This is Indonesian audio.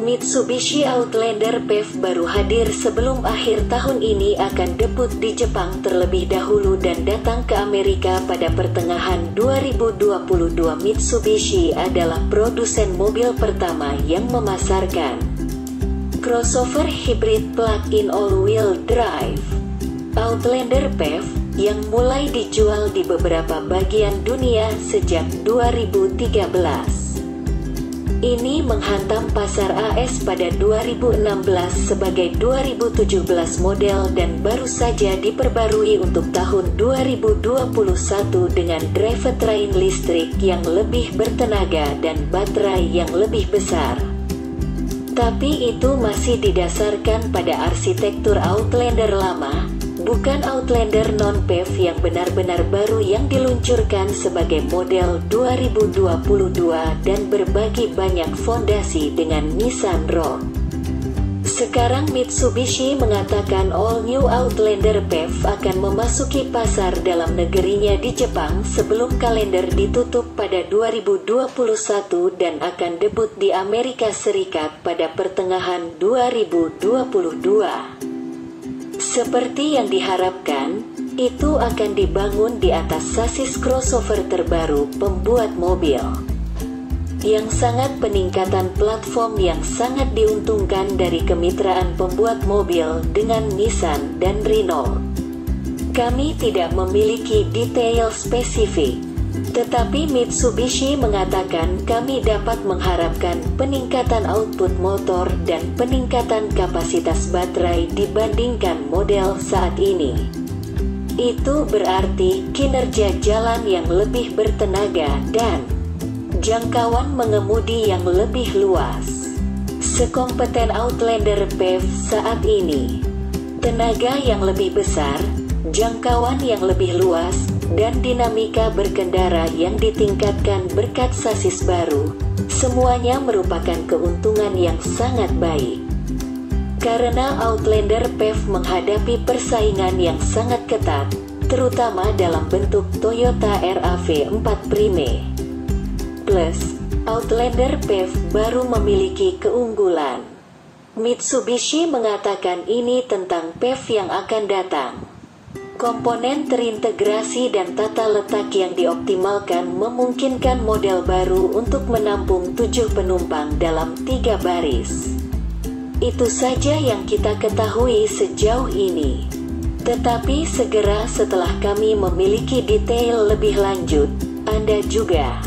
Mitsubishi Outlander PHEV baru hadir sebelum akhir tahun ini akan debut di Jepang terlebih dahulu dan datang ke Amerika pada pertengahan 2022. Mitsubishi adalah produsen mobil pertama yang memasarkan crossover hybrid plug-in all-wheel drive Outlander PHEV yang mulai dijual di beberapa bagian dunia sejak 2013. Ini menghantam pasar AS pada 2016 sebagai 2017 model dan baru saja diperbarui untuk tahun 2021 dengan drivetrain listrik yang lebih bertenaga dan baterai yang lebih besar. Tapi itu masih didasarkan pada arsitektur Outlander lama, bukan Outlander non-PHEV yang benar-benar baru yang diluncurkan sebagai model 2022 dan berbagi banyak fondasi dengan Nissan Rogue. Sekarang Mitsubishi mengatakan all new Outlander PHEV akan memasuki pasar dalam negerinya di Jepang sebelum kalender ditutup pada 2021 dan akan debut di Amerika Serikat pada pertengahan 2022. Seperti yang diharapkan, itu akan dibangun di atas sasis crossover terbaru pembuat mobil. Yang sangat peningkatan platform yang sangat diuntungkan dari kemitraan pembuat mobil dengan Nissan dan Renault. Kami tidak memiliki detail spesifik, tetapi Mitsubishi mengatakan kami dapat mengharapkan peningkatan output motor dan peningkatan kapasitas baterai dibandingkan model saat ini. Itu berarti kinerja jalan yang lebih bertenaga dan jangkauan mengemudi yang lebih luas. Sekompeten Outlander PHEV saat ini. Tenaga yang lebih besar, jangkauan yang lebih luas, dan dinamika berkendara yang ditingkatkan berkat sasis baru, semuanya merupakan keuntungan yang sangat baik. Karena Outlander PHEV menghadapi persaingan yang sangat ketat, terutama dalam bentuk Toyota RAV4 Prime. Plus, Outlander PHEV baru memiliki keunggulan. Mitsubishi mengatakan ini tentang PHEV yang akan datang. Komponen terintegrasi dan tata letak yang dioptimalkan memungkinkan model baru untuk menampung tujuh penumpang dalam tiga baris. Itu saja yang kita ketahui sejauh ini. Tetapi segera setelah kami memiliki detail lebih lanjut, Anda juga